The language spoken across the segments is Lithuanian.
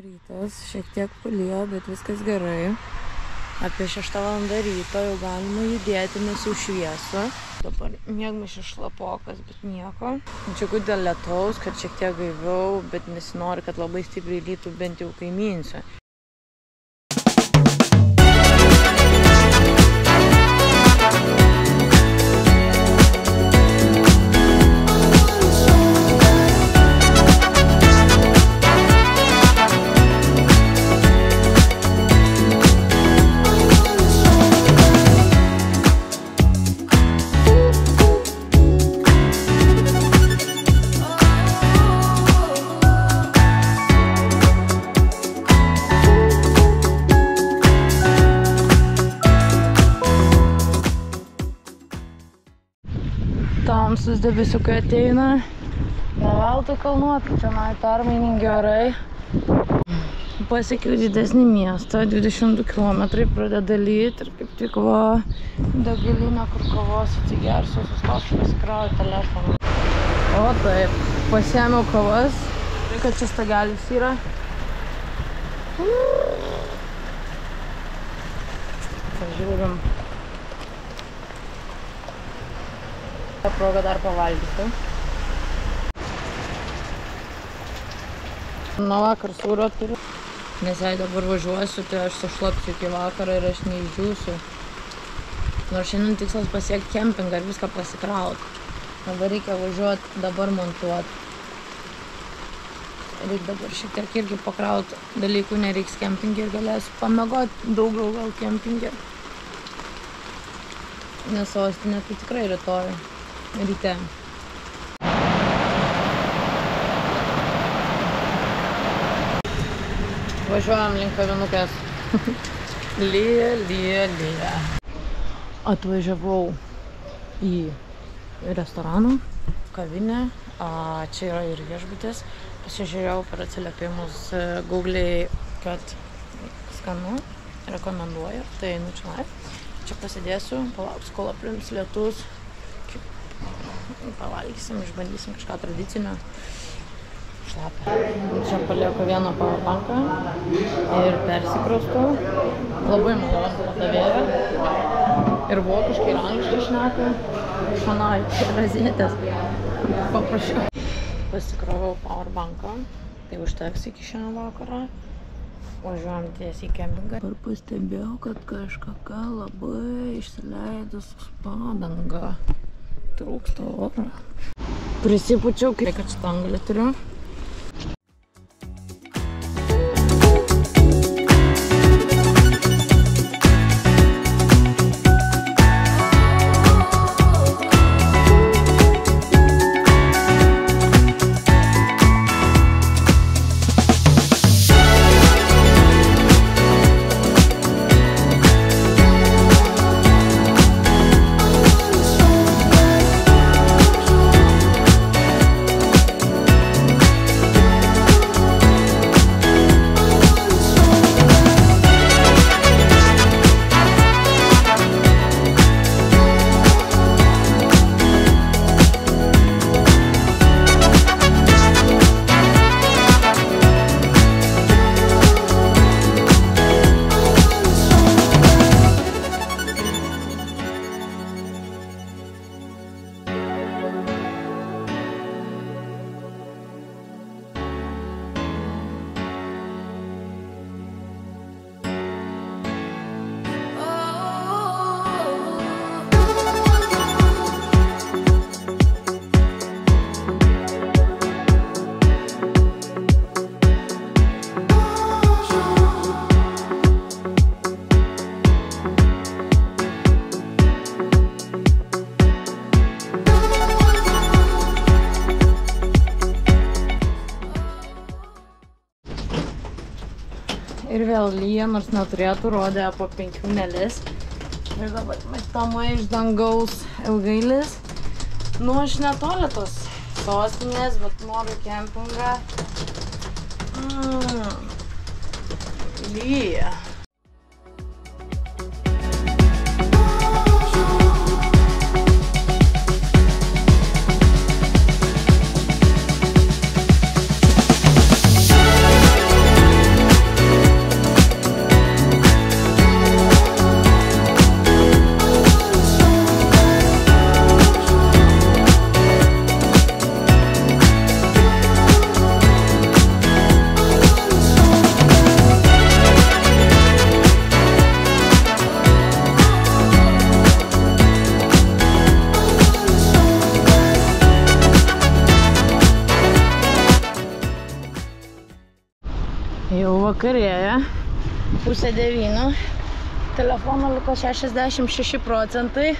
rytas, šiek tiek palyjo, bet viskas gerai. Apie 6 val. ryto jau galima judėti, nes jau šviesa. Dabar mėgmašis šlapokas, bet nieko. Džiugu dėl lietaus, kad šiek tiek gaiviau, bet nesinori, kad labai stipriai lytų bent jau kaimynse. Tamsus debesiukai ateina. Neveltui kalnuoti, čia man permainingi orai. Pasiekiau didesnį miestą, 22 km pradeda lyti ir kaip tik va degalinė, kur kavos atsigersiu, sustosiu pasikrauti telefoną. O taip, pasiėmiau kavas, kad čia stagalis yra. Pažiūrim. Ta proga dar pavalgysiu. Nuo vakar sūrio turiu. Nes jei dabar važiuosiu, tai aš sušlapsiu iki vakaro ir aš neišdžiūsiu. Nors šiandien tikslas pasiekti kempingą ir viską pasikrauti. Dabar reikia važiuoti, dabar montuoti. Reikia dabar šiek tiek irgi pakrauti dalykų, nereiks kempingį ir galėsiu pamegoti daugiau gal kempingį. Nes sostinė tai tikrai rytoj ryte. Važiuojam link kavinukės. lyja, lyja, lyja. Atvažiavau į restoraną, kavinę. A, čia yra ir viešbutis. Pasižiūrėjau per atsiliepimus e, Google'ai, kad skanu, rekomenduoju. Tai einu čia. Čia pasidėsiu, palauksiu, kol aprims lietus. Pavalgysim, išbandysim kažką tradicinio. Šlapia. Čia palieku vieną powerbanką ir persikraustau. Labai malonu padavėja. Ir vokiškai ir angliškai šneka. Šanai, razėtės. Paprašiau. Pasikrovau powerbanką. Tai užteks iki šiandien vakarą. Važiuojam tiesiai į kempingą. Ir pastebėjau, kad kažkokia labai išsileidus padanga. Trūksta oro. Prisipučiau, kai kad štangalį turiu. Lyja, nors neturėtų, rodė po penkių nelis. Ir dabar metama iš dangaus ilgailis. Nu, aš netoli tos sostinės, bet noriu kempingą. Mm. Lyja. Jau vakarėja, pusė devynių. Telefono liko 66 procentai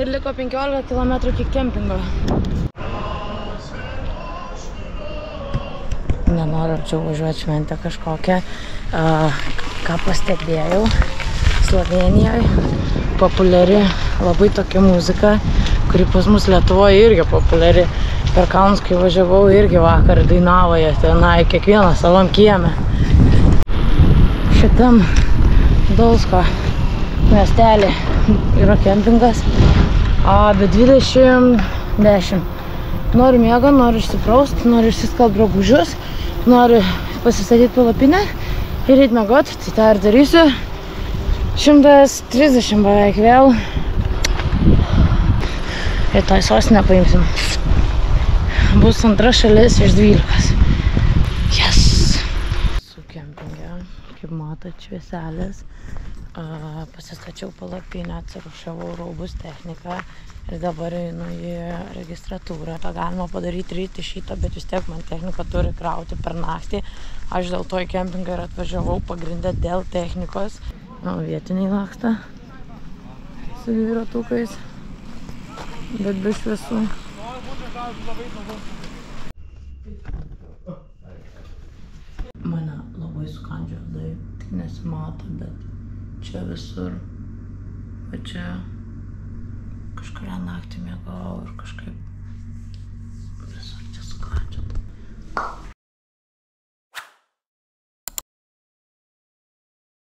ir liko 15 km iki kempingo. Nenoriu arčiau važiuoti šventę kažkokią. A, ką pastebėjau, Slovenijoje populiari labai tokia muzika, kuri pas mus Lietuvoje irgi populiari. Per kalnus, kai važiavau, irgi vakar dainavo jie tenai, kiekvieną savam kiemę. Šitam Dolsko miestelį yra kempingas, a, bet 20-10. Noriu miego, noriu išsipraust, noriu išsiskalbt drabužius, noriu pasistatyti palapinę ir eit miegot, tai tą ir darysiu. 130 beveik vėl. Ir toj sostinę paimsim. Bus antra šalis iš 12. Yes! Su kempinge, kaip matot, švieselės. Pasistačiau palapinę, atsirušiavau rūbus techniką ir dabar einu į registratūrą. tą galima padaryti ryte ryto bet vis tiek man technika turi krauti per naktį aš dėl to į kempingą ir atvažiavau pagrinde dėl technikos o vietiniai laksto su dviratukais bet be šviesų mane labai sukandžiojo tai tik nesimato bet čia visur va čia kažkurią naktį miegojau ir kažkaip visur čia sukandžiojo